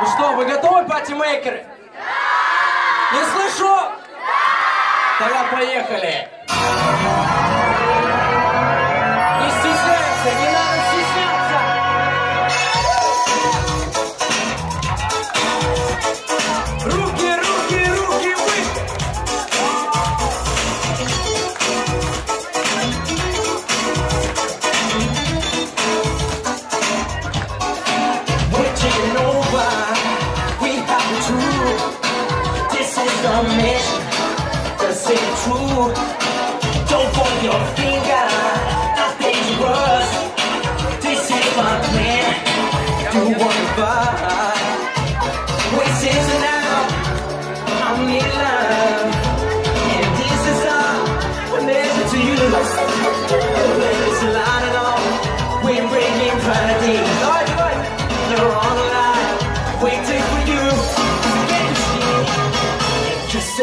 Ну что, вы готовы, патимейкеры? Не слышу? Тогда поехали. Не some it true Don't point your finger At dangerous This is my plan. You want.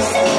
Thank you.